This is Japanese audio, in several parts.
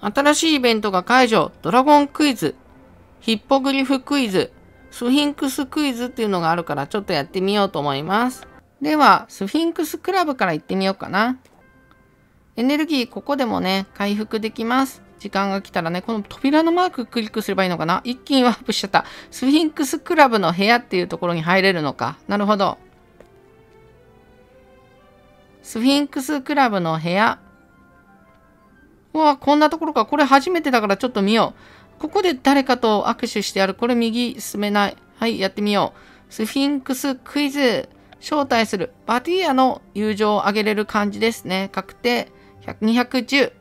新しいイベントが解除。ドラゴンクイズ。ヒッポグリフクイズ。スフィンクスクイズっていうのがあるからちょっとやってみようと思います。では、スフィンクスクラブから行ってみようかな。エネルギーここでもね、回復できます。時間が来たらね、この扉のマーククリックすればいいのかな一気にワープしちゃった。スフィンクスクラブの部屋っていうところに入れるのか。なるほど。スフィンクスクラブの部屋。うわ、こんなところか。これ初めてだからちょっと見よう。ここで誰かと握手してやる。これ右進めない。はい、やってみよう。スフィンクスクイズ。招待する。バティアの友情を上げれる感じですね。確定。210。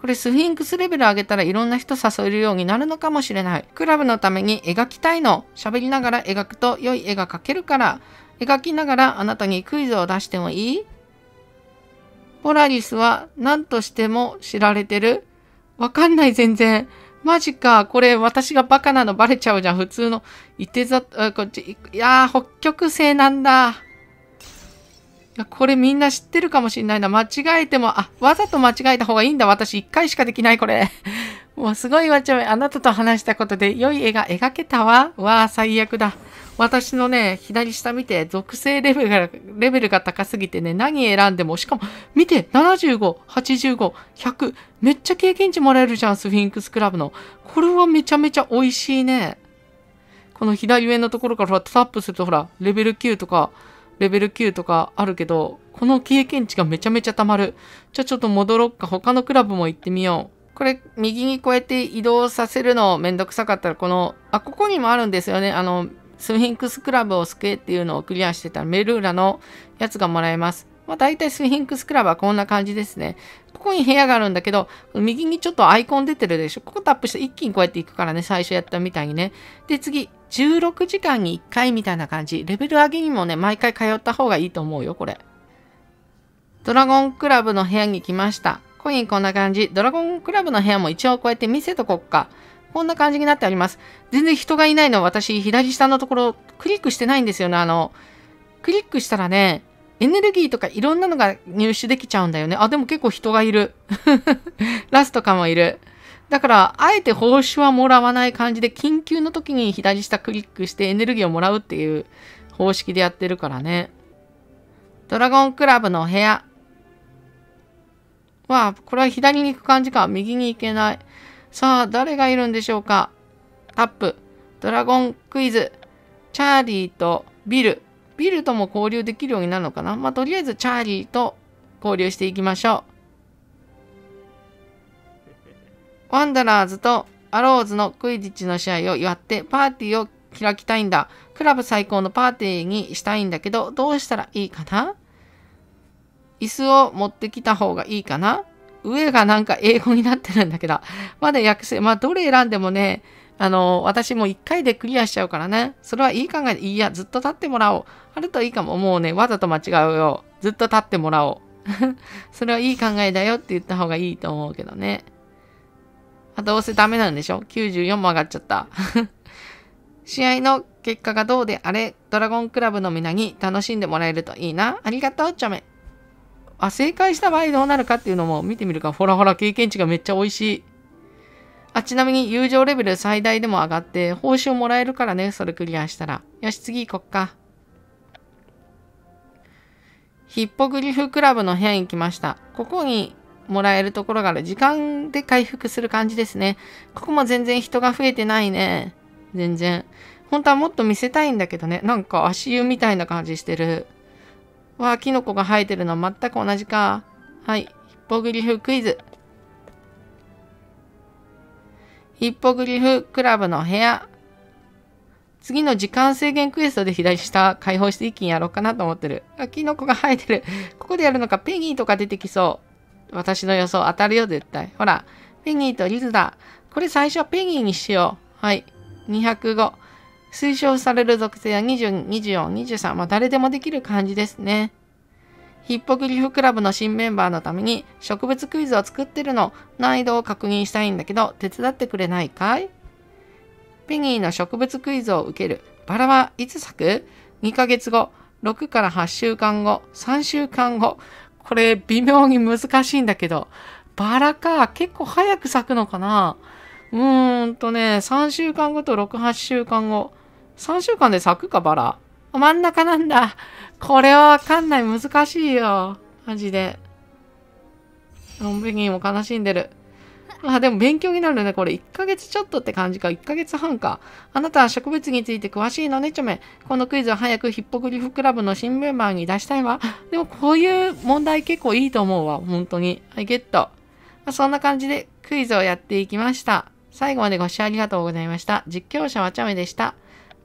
これスフィンクスレベル上げたらいろんな人誘えるようになるのかもしれない。クラブのために描きたいの。喋りながら描くと良い絵が描けるから、描きながらあなたにクイズを出してもいい？ポラリスは何としても知られてる？わかんない全然。マジか。これ私がバカなのバレちゃうじゃん。普通の、いて座、こっち、いやー、北極星なんだ。いや、これみんな知ってるかもしんないな。間違えても、あ、わざと間違えた方がいいんだ。私一回しかできない、これ。もうすごいわちゃめ。あなたと話したことで良い絵が描けたわ。わあ、最悪だ。私のね、左下見て、属性レベルが、レベルが高すぎてね、何選んでも、しかも、見て、75、85、100、めっちゃ経験値もらえるじゃん、スフィンクスクラブの。これはめちゃめちゃ美味しいね。この左上のところからタップすると、ほら、レベル9とか、レベル9とかあるけど、この経験値がめちゃめちゃ溜まる。じゃあちょっと戻ろっか。他のクラブも行ってみよう。これ、右にこうやって移動させるのめんどくさかったら、この、あ、ここにもあるんですよね。あの、スフィンクスクラブを救えっていうのをクリアしてたら、メルーラのやつがもらえます。まあ大体スフィンクスクラブはこんな感じですね。ここに部屋があるんだけど、右にちょっとアイコン出てるでしょ。ここタップして一気にこうやって行くからね、最初やったみたいにね。で、次、16時間に1回みたいな感じ。レベル上げにもね、毎回通った方がいいと思うよ、これ。ドラゴンクラブの部屋に来ました。コインこんな感じ。ドラゴンクラブの部屋も一応こうやって見せとこっか。こんな感じになっております。全然人がいないの。私、左下のところ、クリックしてないんですよね。あの、クリックしたらね、エネルギーとかいろんなのが入手できちゃうんだよね。あ、でも結構人がいる。ラストかもいる。だから、あえて報酬はもらわない感じで、緊急の時に左下クリックしてエネルギーをもらうっていう方式でやってるからね。ドラゴンクラブの部屋。わあ、これは左に行く感じか。右に行けない。さあ、誰がいるんでしょうか？タップ。ドラゴンクイズ。チャーリーとビル。ビルとも交流できるようになるのかな？まあ、とりあえずチャーリーと交流していきましょう。ワンダラーズとアローズのクイディッチの試合を祝ってパーティーを開きたいんだ。クラブ最高のパーティーにしたいんだけど、どうしたらいいかな？椅子を持ってきた方がいいかな？上がなんか英語になってるんだけど、まだ訳せ、まあどれ選んでもね、あの、私も一回でクリアしちゃうからね。それはいい考えで、いいや、ずっと立ってもらおう。あるといいかも。もうね、わざと間違うよ。ずっと立ってもらおう。それはいい考えだよって言った方がいいと思うけどね。あ、どうせダメなんでしょ ?94 も上がっちゃった。試合の結果がどうであれ、ドラゴンクラブの皆に楽しんでもらえるといいな。ありがとう、チョメ。あ、正解した場合どうなるかっていうのも見てみるか。ほらほら、経験値がめっちゃ美味しい。あ、ちなみに友情レベル最大でも上がって、報酬もらえるからね、それクリアしたら。よし、次行こっか。ヒッポグリフクラブの部屋に来ました。ここにもらえるところがある。時間で回復する感じですね。ここも全然人が増えてないね。全然。本当はもっと見せたいんだけどね。なんか足湯みたいな感じしてる。わあ、キノコが生えてるの全く同じか。はい。ヒッポグリフクイズ。ヒッポグリフクラブの部屋。次の時間制限クエストで左下開放して一気にやろうかなと思ってる。あ、キノコが生えてる。ここでやるのか、ペギーとか出てきそう。私の予想当たるよ、絶対。ほら、ペギーとリズだ。これ最初はペギーにしよう。はい。205。推奨される属性は22、24、23。まあ、誰でもできる感じですね。ヒッポグリフクラブの新メンバーのために植物クイズを作ってるの。難易度を確認したいんだけど、手伝ってくれないかい？ペギーの植物クイズを受ける。バラはいつ咲く ?2 ヶ月後。6から8週間後。3週間後。これ微妙に難しいんだけど、バラか。結構早く咲くのかな？うーんとね、3週間後と6、8週間後。3週間で咲くか、バラ。真ん中なんだ。これはわかんない。難しいよ。マジで。のんべにも悲しんでる。あ、でも勉強になるね。これ1ヶ月ちょっとって感じか。1ヶ月半か。あなたは植物について詳しいのね、ちょめ。このクイズを早くヒッポグリフクラブの新メンバーに出したいわ。でもこういう問題結構いいと思うわ。本当に。はい、ゲット。まあ、そんな感じでクイズをやっていきました。最後までご視聴ありがとうございました。実況者はチャメでした。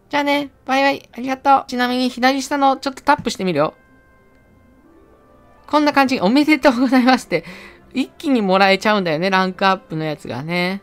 じゃあね、バイバイ、ありがとう。ちなみに左下のちょっとタップしてみるよ。こんな感じ、おめでとうございますって、一気にもらえちゃうんだよね、ランクアップのやつがね。